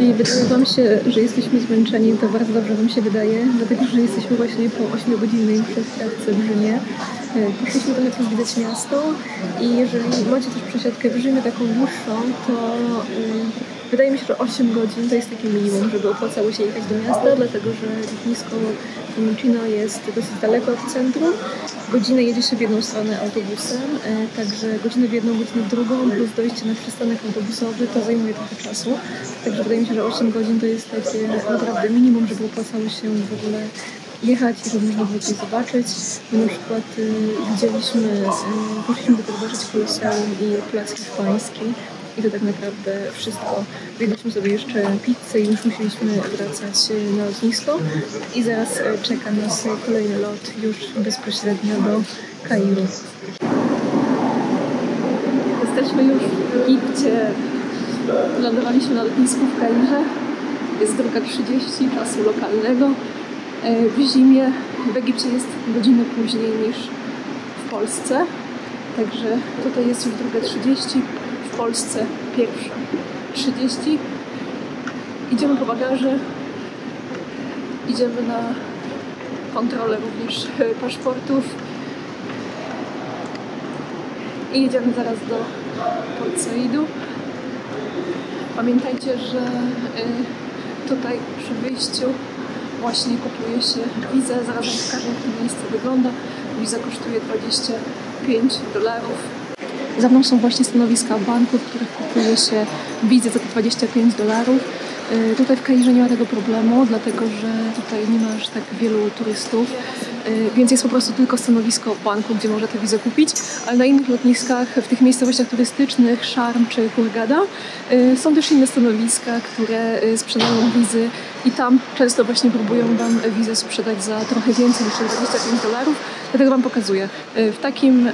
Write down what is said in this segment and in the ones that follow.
Jeśli wydaje Wam się, że jesteśmy zmęczeni, to bardzo dobrze Wam się wydaje, dlatego że jesteśmy właśnie po 8-godzinnej przesiadce w Rzymie. E, Poszliśmy trochę pozwiedzać miasto i jeżeli macie też przesiadkę w Rzymie taką dłuższą, to y, wydaje mi się, że 8 godzin to jest takie minimum, żeby opłacało się jechać do miasta, dlatego że lotnisko Fiumicino jest dosyć daleko od centrum. Godzinę jedzie się w jedną stronę autobusem, e, także godzinę w jedną, godzinę w drugą, plus dojście na przystanek autobusowy to zajmuje trochę czasu. Także wydaje mi się, że 8 godzin to jest takie naprawdę minimum, żeby opłacało się w ogóle jechać i żeby można było coś zobaczyć. My na przykład y, widzieliśmy, y, poszliśmy tylko zobaczyć Koloseum i Plac Hiszpański i to tak naprawdę wszystko. Jedliśmy sobie jeszcze pizzę i już musieliśmy wracać y, na lotnisko i zaraz y, czeka nas y, kolejny lot już bezpośrednio do Kairu. Jesteśmy już w Egipcie. Lądowaliśmy na lotnisku w Kairze. Jest druga 30 czasu lokalnego. E, W zimie w Egipcie jest godzinę później niż w Polsce. Także tutaj jest już druga 30, w Polsce pierwsza 30. Idziemy po bagaże. Idziemy na kontrolę również e, paszportów. I jedziemy zaraz do Port Saidu. Pamiętajcie, że y, tutaj przy wyjściu właśnie kupuje się wizę. Zaraz Wam pokażę, jak to miejsce wygląda. Wiza kosztuje 25 dolarów. Za mną są właśnie stanowiska banków, których kupuje się wizę za te 25 dolarów. Y, Tutaj w Kairze nie ma tego problemu, dlatego że tutaj nie ma aż tak wielu turystów, y, więc jest po prostu tylko stanowisko banku, gdzie można tę wizę kupić, ale na innych lotniskach, w tych miejscowościach turystycznych, Sharm czy Hurghada, y, są też inne stanowiska, które sprzedają wizy. I tam często właśnie próbują Wam wizę sprzedać za trochę więcej niż te 25 dolarów, dlatego Wam pokazuję. Y, W takim, y,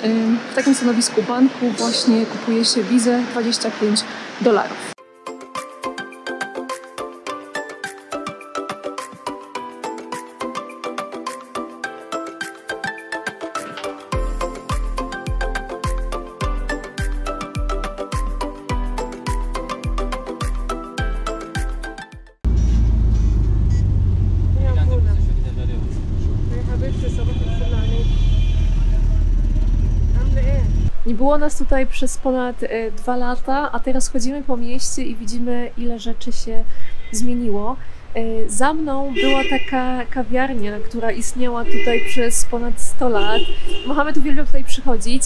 w takim stanowisku banku właśnie kupuje się wizę 25 dolarów. Było nas tutaj przez ponad e, dwa lata, a teraz chodzimy po mieście i widzimy, ile rzeczy się zmieniło. E, Za mną była taka kawiarnia, która istniała tutaj przez ponad 100 lat. Mohamed uwielbiał tutaj przychodzić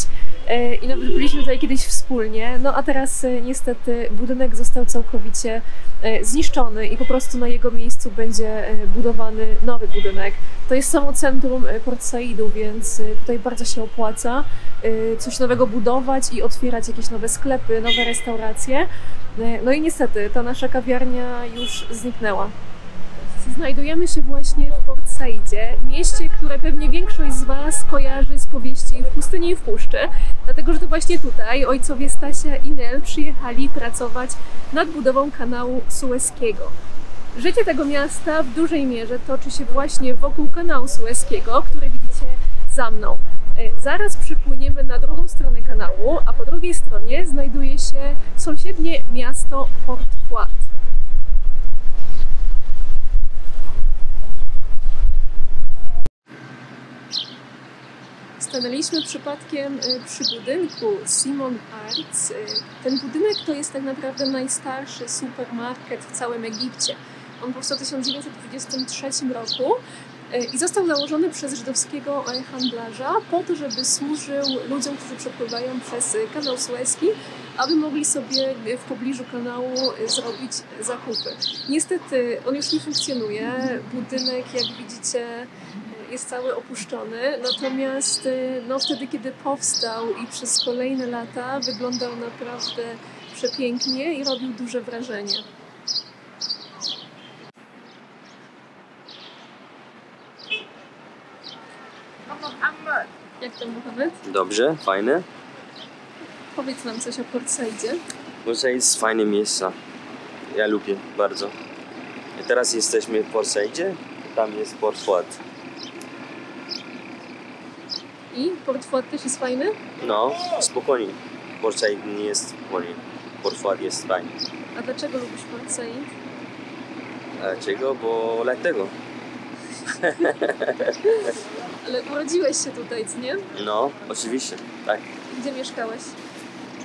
i nawet byliśmy tutaj kiedyś wspólnie. No a teraz e, niestety budynek został całkowicie e, zniszczony i po prostu na jego miejscu będzie e, budowany nowy budynek. To jest samo centrum e, Port Saidu, więc e, tutaj bardzo się opłaca e, coś nowego budować i otwierać jakieś nowe sklepy, nowe restauracje. E, No i niestety ta nasza kawiarnia już zniknęła. Znajdujemy się właśnie w Port Saidzie, mieście, które pewnie większość z Was kojarzy z powieści W pustyni i w puszczy, dlatego że to właśnie tutaj ojcowie Stasia i Nel przyjechali pracować nad budową kanału Sueskiego. Życie tego miasta w dużej mierze toczy się właśnie wokół kanału Sueskiego, który widzicie za mną. E, Zaraz przypłyniemy na drugą stronę kanału, a po drugiej stronie znajduje się sąsiednie miasto Port Fouad. Stanęliśmy przypadkiem y, przy budynku Simon Arts. Y, Ten budynek to jest tak naprawdę najstarszy supermarket w całym Egipcie. On powstał w 1923 roku y, i został założony przez żydowskiego handlarza po to, żeby służył ludziom, którzy przepływają przez kanał Suezki, aby mogli sobie w pobliżu kanału zrobić zakupy. Niestety on już nie funkcjonuje. Budynek, jak widzicie, jest cały opuszczony, natomiast y, no, wtedy, kiedy powstał i przez kolejne lata wyglądał naprawdę przepięknie i robił duże wrażenie. Jak to Mohamed? Dobrze, fajne. Powiedz nam coś o Port Saidzie. Może jest fajne miejsce. Ja lubię bardzo. I teraz jesteśmy w Port Saidzie, tam jest Port Fouad. I Port Fouad też jest fajny? No, spokojnie. Port Said nie jest spokojnie. Port jest fajny. A dlaczego lubisz Port Said? Dlaczego? Bo dlatego. Ale urodziłeś się tutaj, co nie? No, oczywiście, tak. Gdzie mieszkałeś?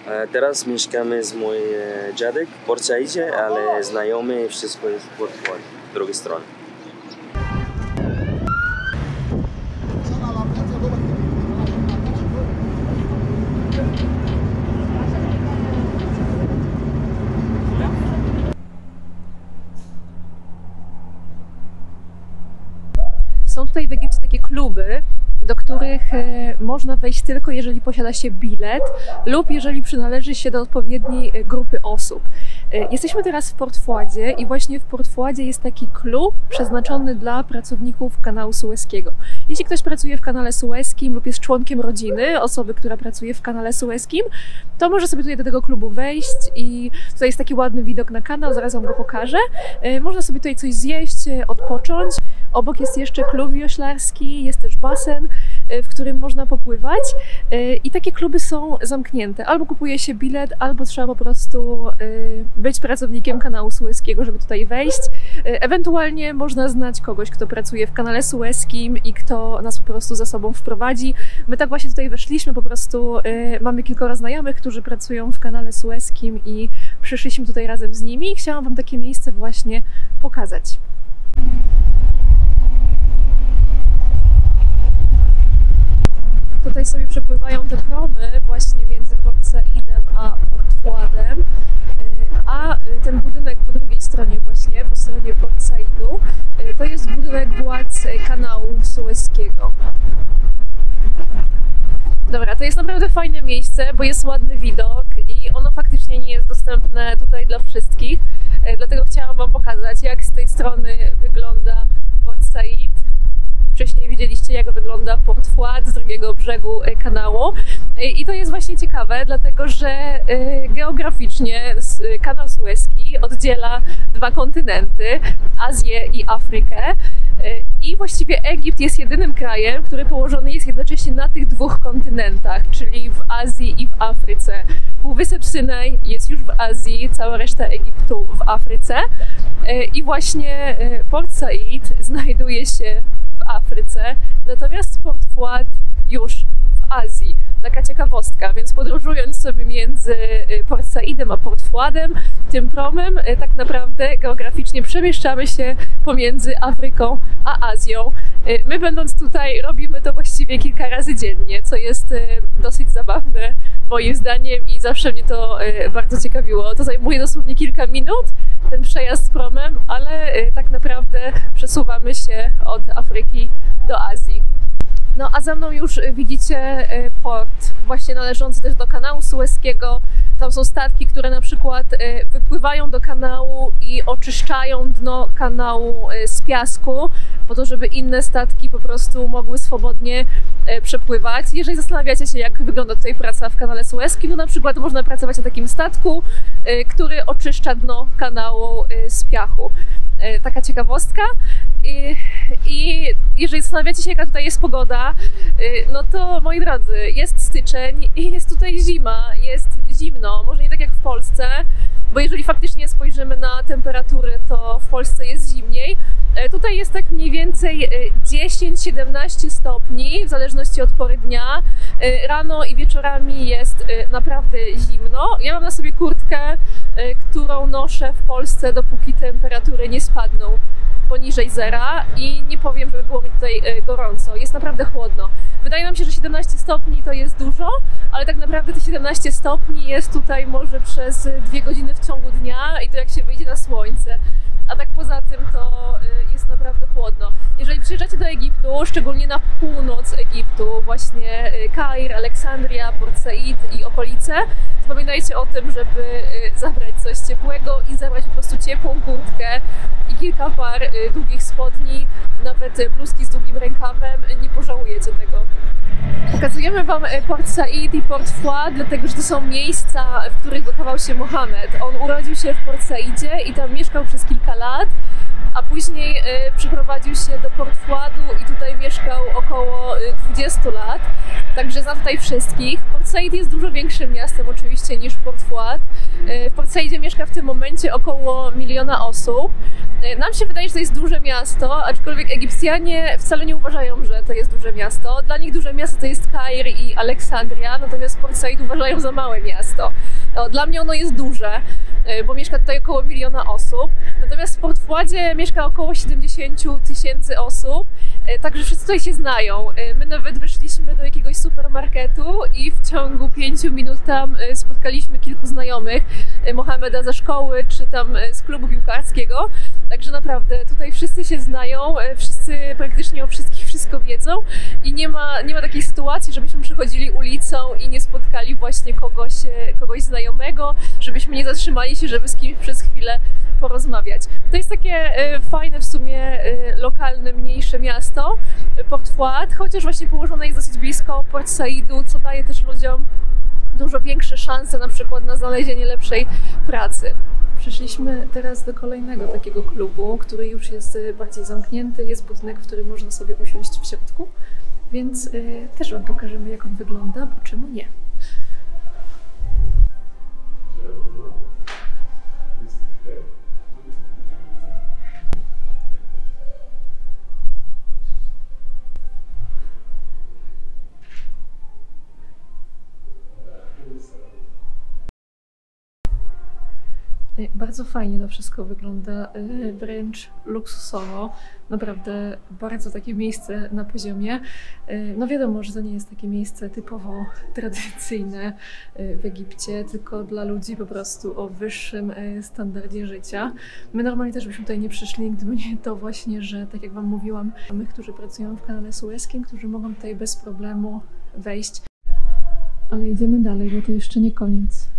E, Teraz mieszkamy z moim e, dziadek w Port Saidzie, ale znajomy wszystko jest w Port Ward, z drugiej strony. Są tutaj w Egipcie takie kluby, do których e, można wejść tylko jeżeli posiada się bilet lub jeżeli przynależy się do odpowiedniej e, grupy osób. E, Jesteśmy teraz w Port Fuadzie i właśnie w Port Fuadzie jest taki klub przeznaczony dla pracowników kanału sueskiego. Jeśli ktoś pracuje w kanale sueskim lub jest członkiem rodziny osoby, która pracuje w kanale sueskim, to może sobie tutaj do tego klubu wejść i tutaj jest taki ładny widok na kanał, zaraz Wam go pokażę. E, Można sobie tutaj coś zjeść, e, odpocząć. Obok jest jeszcze klub wioślarski, jest też basen, w którym można popływać. E, I takie kluby są zamknięte. Albo kupuje się bilet, albo trzeba po prostu e, być pracownikiem kanału sueskiego, żeby tutaj wejść. Ewentualnie można znać kogoś, kto pracuje w kanale sueskim i kto nas po prostu za sobą wprowadzi. My tak właśnie tutaj weszliśmy, po prostu mamy kilkoro znajomych, którzy pracują w kanale sueskim i przyszliśmy tutaj razem z nimi chciałam Wam takie miejsce właśnie pokazać. Tutaj sobie przepływają te promy właśnie między Port Saidem a Port Fuadem, Y, a y, ten budynek po drugiej stronie właśnie, po stronie Port Saidu, y, to jest budynek władz kanału sueskiego. Dobra, to jest naprawdę fajne miejsce, bo jest ładny widok i ono faktycznie nie jest dostępne tutaj dla wszystkich. Dlatego chciałam Wam pokazać, jak z tej strony wygląda Port Said. Wcześniej widzieliście, jak wygląda Port Fuad z drugiego brzegu e, kanału. E, I to jest właśnie ciekawe, dlatego że e, geograficznie kanał sueski oddziela dwa kontynenty Azję i Afrykę. I właściwie Egipt jest jedynym krajem, który położony jest jednocześnie na tych dwóch kontynentach, czyli w Azji i w Afryce. Półwysep Synaj jest już w Azji, cała reszta Egiptu w Afryce. I właśnie Port Said znajduje się Afryce, natomiast Port Fuad już Azji. Taka ciekawostka, więc podróżując sobie między e, Port Saidem a Port Fuadem, tym promem, e, tak naprawdę geograficznie przemieszczamy się pomiędzy Afryką a Azją. E, My będąc tutaj robimy to właściwie kilka razy dziennie, co jest dosyć zabawne moim zdaniem i zawsze mnie to bardzo ciekawiło. To zajmuje dosłownie kilka minut, ten przejazd z promem, ale tak naprawdę przesuwamy się od Afryki do Azji. No a za mną już e, widzicie e, port, właśnie należący też do kanału sueskiego. Tam są statki, które na przykład e, wypływają do kanału i oczyszczają dno kanału z piasku, po to, żeby inne statki po prostu mogły swobodnie przepływać. Jeżeli zastanawiacie się, jak wygląda tutaj praca w kanale sueskim, to na przykład można pracować na takim statku, który oczyszcza dno kanału z piachu. Taka ciekawostka. I, I jeżeli zastanawiacie się, jaka tutaj jest pogoda, y, no to moi drodzy, jest styczeń i jest tutaj zima, jest zimno. Może nie tak jak w Polsce, bo jeżeli faktycznie spojrzymy na temperatury, to w Polsce jest zimniej. E, Tutaj jest tak mniej więcej e, 10-17 stopni, w zależności od pory dnia. E, Rano i wieczorami jest e, naprawdę zimno. Ja mam na sobie kurtkę, e, którą noszę w Polsce, dopóki temperatury nie spadną poniżej zera i nie powiem, żeby było mi tutaj e, gorąco. Jest naprawdę chłodno. Wydaje nam się, że 17 stopni to jest dużo, ale tak naprawdę te 17 stopni jest tutaj może przez dwie godziny w ciągu dnia i to jak się wyjdzie na słońce. A tak poza tym to y, jest naprawdę chłodno. Przyjeżdżacie do Egiptu, szczególnie na północ Egiptu, właśnie y, Kair, Aleksandria, Port Said i okolice, to pamiętajcie o tym, żeby y, zabrać coś ciepłego i zabrać po prostu ciepłą kurtkę i kilka par y, długich spodni, nawet bluzki z długim rękawem. Nie pożałujecie tego. Pokazujemy Wam Port Said i Port Fuad, dlatego że to są miejsca, w których wychował się Mohamed. On urodził się w Port Saidzie i tam mieszkał przez kilka lat. a później przeprowadził się do Port Fuadu i tutaj mieszkał około e, 20 lat. Także znam tutaj wszystkich. Port Said jest dużo większym miastem oczywiście niż Port Fuad. E, W Port Saidzie mieszka w tym momencie około miliona osób. E, Nam się wydaje, że to jest duże miasto, aczkolwiek Egipcjanie wcale nie uważają, że to jest duże miasto. Dla nich duże miasto to jest Kair i Aleksandria, natomiast Port Said uważają za małe miasto. Dla mnie ono jest duże, bo mieszka tutaj około miliona osób. Natomiast w Port Fuadzie mieszka około 70 tysięcy osób, e, także wszyscy tutaj się znają. E, My nawet wyszliśmy do jakiegoś supermarketu i w ciągu pięciu minut tam e, spotkaliśmy kilku znajomych, Mohameda ze szkoły czy tam z klubu piłkarskiego. Także naprawdę tutaj wszyscy się znają, e, wszyscy praktycznie o wszystkich wszystko wiedzą i nie ma, nie ma takiej sytuacji, żebyśmy przechodzili ulicą i nie spotkali właśnie kogoś, e, kogoś znajomego, żebyśmy nie zatrzymali się, żeby z kimś przez chwilę porozmawiać. To jest takie e, fajne w sumie lokalne, mniejsze miasto, Port Fuad, chociaż właśnie położone jest dosyć blisko Port Saidu, co daje też ludziom dużo większe szanse na przykład na znalezienie lepszej pracy. Przyszliśmy teraz do kolejnego takiego klubu, który już jest e, bardziej zamknięty. Jest budynek, w którym można sobie usiąść w środku, więc e, też Wam pokażemy, jak on wygląda, bo czemu nie? Bardzo fajnie to wszystko wygląda, y, wręcz luksusowo. Naprawdę bardzo takie miejsce na poziomie. Y, No wiadomo, że to nie jest takie miejsce typowo tradycyjne y, w Egipcie, tylko dla ludzi po prostu o wyższym standardzie życia. My normalnie też byśmy tutaj nie przyszli, gdyby nie to właśnie, że tak jak Wam mówiłam, my, którzy pracują w kanale Suezkim, którzy mogą tutaj bez problemu wejść. Ale idziemy dalej, bo to jeszcze nie koniec.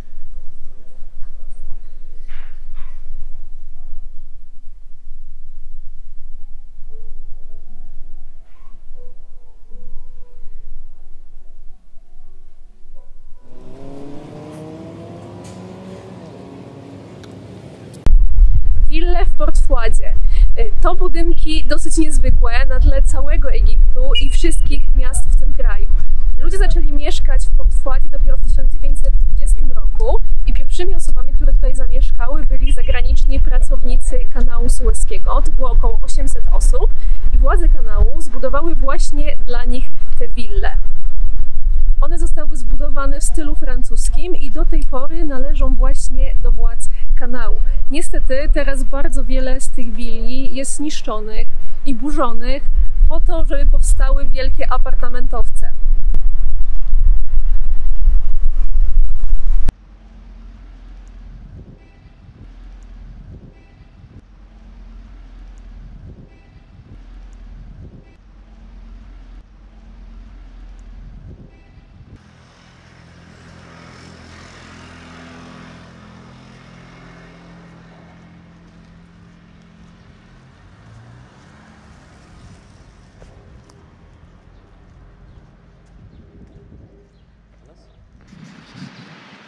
Budynki dosyć niezwykłe na tle całego Egiptu i wszystkich miast w tym kraju. Ludzie zaczęli mieszkać w Port dopiero w 1920 roku i pierwszymi osobami, które tutaj zamieszkały, byli zagraniczni pracownicy kanału sueskiego. To było około 800 osób i władze kanału zbudowały właśnie dla nich te wille. One zostały zbudowane w stylu francuskim i do tej pory należą właśnie do władz kanału. Niestety teraz bardzo wiele z tych willi jest niszczonych i burzonych po to, żeby powstały wielkie apartamentowce.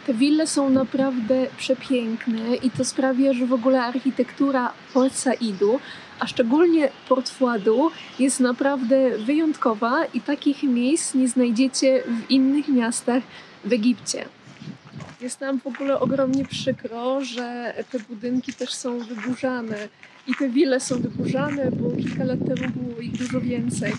Te wille są naprawdę przepiękne i to sprawia, że w ogóle architektura Port Saidu, a szczególnie Port Fuadu, jest naprawdę wyjątkowa i takich miejsc nie znajdziecie w innych miastach w Egipcie. Jest nam w ogóle ogromnie przykro, że te budynki też są wyburzane i te wille są wyburzane, bo kilka lat temu było ich dużo więcej.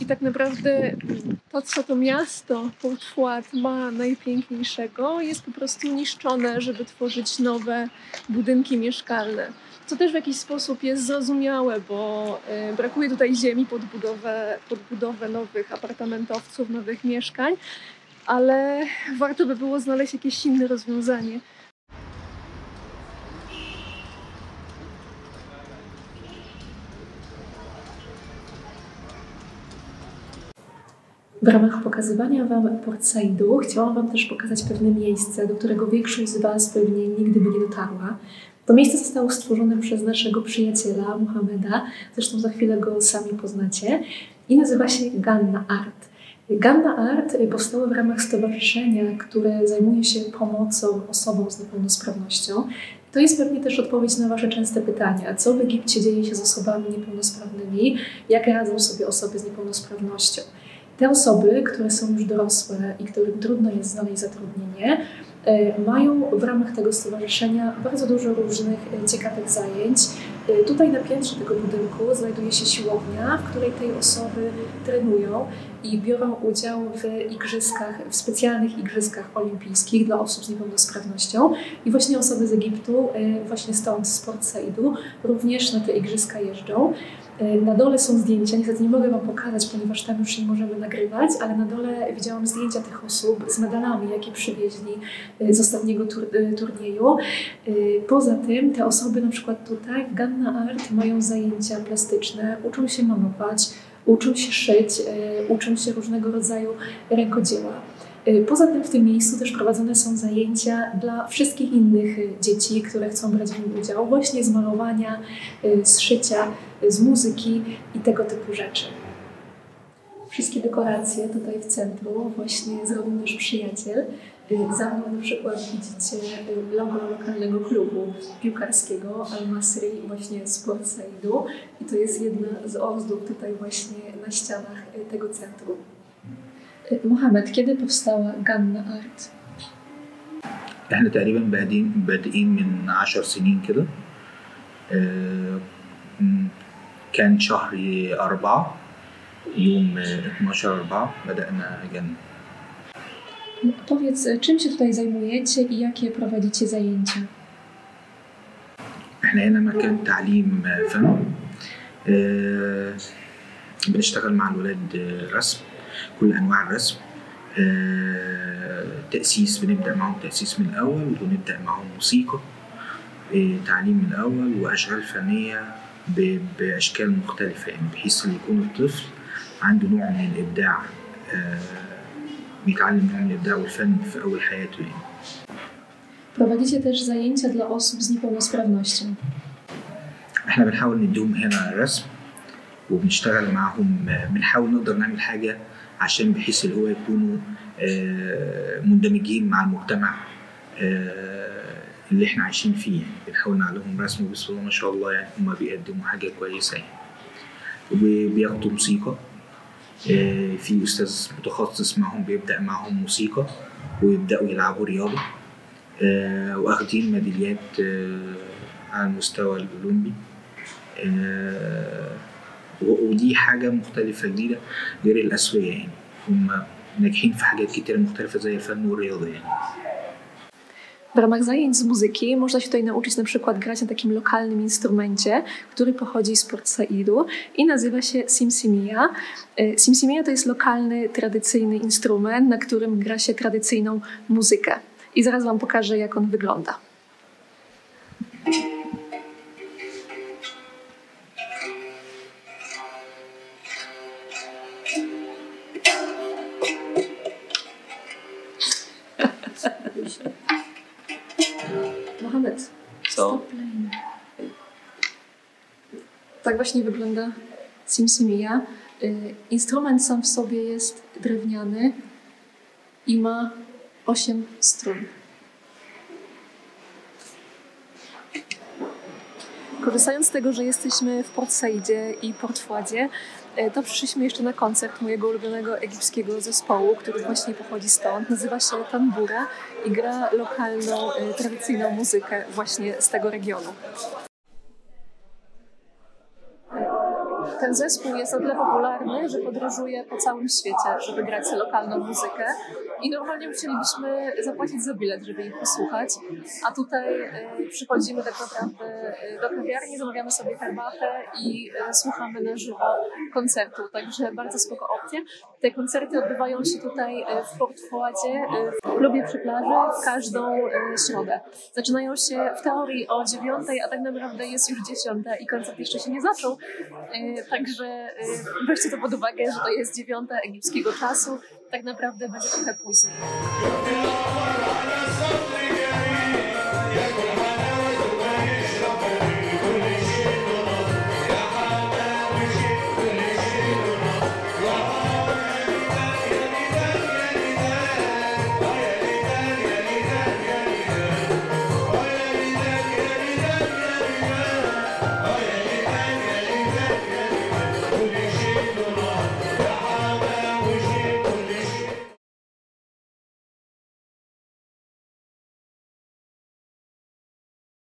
I tak naprawdę mm, to, co to miasto Port Fuad ma najpiękniejszego, jest po prostu niszczone, żeby tworzyć nowe budynki mieszkalne. Co też w jakiś sposób jest zrozumiałe, bo y, brakuje tutaj ziemi pod budowę, pod budowę nowych apartamentowców, nowych mieszkań, ale warto by było znaleźć jakieś inne rozwiązanie. W ramach pokazywania Wam Port Saidu chciałam Wam też pokazać pewne miejsce, do którego większość z Was pewnie nigdy by nie dotarła. To miejsce zostało stworzone przez naszego przyjaciela Muhammeda, zresztą za chwilę go sami poznacie, i nazywa się Ganna Art. Ganna Art powstało w ramach stowarzyszenia, które zajmuje się pomocą osobom z niepełnosprawnością. To jest pewnie też odpowiedź na Wasze częste pytania. Co w Egipcie dzieje się z osobami niepełnosprawnymi? Jak radzą sobie osoby z niepełnosprawnością? Te osoby, które są już dorosłe i którym trudno jest znaleźć zatrudnienie, e, mają w ramach tego stowarzyszenia bardzo dużo różnych e, ciekawych zajęć. E, tutaj na piętrze tego budynku znajduje się siłownia, w której tej osoby trenują i biorą udział w igrzyskach, w specjalnych igrzyskach olimpijskich dla osób z niepełnosprawnością. I właśnie osoby z Egiptu, właśnie stąd, z Port Saidu, również na te igrzyska jeżdżą. E, na dole są zdjęcia, niestety nie mogę Wam pokazać, ponieważ tam już nie możemy nagrywać, ale na dole widziałam zdjęcia tych osób z medalami, jakie przywieźli e, z ostatniego tur e, turnieju. Poza tym te osoby na przykład tutaj w Ganna Art mają zajęcia plastyczne, uczą się malować, uczą się szyć, uczą się różnego rodzaju rękodzieła. Poza tym w tym miejscu też prowadzone są zajęcia dla wszystkich innych dzieci, które chcą brać w nim udział, właśnie z malowania, z szycia, z muzyki i tego typu rzeczy. Wszystkie dekoracje tutaj w centrum właśnie zrobił nasz przyjaciel. Za mną na przykład widzicie logo lokalnego klubu piłkarskiego Al-Masri właśnie z Port Saidu i to jest jedna z ozdób tutaj właśnie na ścianach tego centrum. Mohamed, kiedy powstała Ganna Art? احنا تقريبا بادئين بادئين من عشر سنين كده كان شهر أربعة يوم 12 أربعة بدأنا جنة Powiedz, czym się tutaj zajmujecie i jakie prowadzicie zajęcia? إحنا هنا مكان تعليم فن بنشتغل مع الولاد رسم كل انواع الرسم تأسيس بنبدأ معهم تأسيس من الأول ونبدأ معهم موسيقى تعليم من الأول وأشغال فنية بأشكال مختلفة يعني بحيث إن يكون الطفل عنده نوع من الإبداع بيتعلم نوع من الإبداع والفن في أول حياته يعني Prowadzicie też zajęcia dla osób z niepełnosprawnością. إحنا بنحاول نديهم هنا رسم وبنشتغل معاهم بنحاول نقدر نعمل حاجة عشان بحيث اللي هو يكونوا مندمجين مع المجتمع اللي إحنا عايشين فيه يعني بنحاول نعلمهم رسم الله ما شاء الله يعني هما بيقدموا حاجة كويسة يعني وبياخدوا موسيقى آه، في أستاذ متخصص معهم بيبدأ معهم موسيقى ويبدأوا يلعبوا رياضة آه، واخدين ميداليات آه، على المستوى الأولمبي. ودي حاجة مختلفة جديدة غير الأسوية يعني. هم ناجحين في حاجات كتير مختلفة زي الفن والرياضة يعني. W ramach zajęć z muzyki można się tutaj nauczyć na przykład grać na takim lokalnym instrumencie, który pochodzi z Port Saidu i nazywa się simsimia. E, Simsimia to jest lokalny, tradycyjny instrument, na którym gra się tradycyjną muzykę. I zaraz Wam pokażę, jak on wygląda. Tak właśnie wygląda simsimia. Y, Instrument sam w sobie jest drewniany i ma 8 strun. Korzystając z tego, że jesteśmy w Port Saidzie i Port Fuadzie, y, to przyszliśmy jeszcze na koncert mojego ulubionego egipskiego zespołu, który właśnie pochodzi stąd. Nazywa się Tambura i gra lokalną, y, tradycyjną muzykę właśnie z tego regionu. Ten zespół jest o tyle popularny, że podróżuje po całym świecie, żeby grać lokalną muzykę. I normalnie musielibyśmy zapłacić za bilet, żeby ich posłuchać. A tutaj e, przychodzimy tak naprawdę e, do kawiarni, zamawiamy sobie herbatę i e, słuchamy na żywo koncertu. Także bardzo spoko opcja. Te koncerty odbywają się tutaj e, w Port Fuadzie, e, w klubie przy plaży, w każdą e, środę. Zaczynają się w teorii o dziewiątej, a tak naprawdę jest już dziesiąta i koncert jeszcze się nie zaczął. Także weźcie to pod uwagę, że to jest dziewiąta egipskiego czasu. Tak naprawdę będzie trochę później.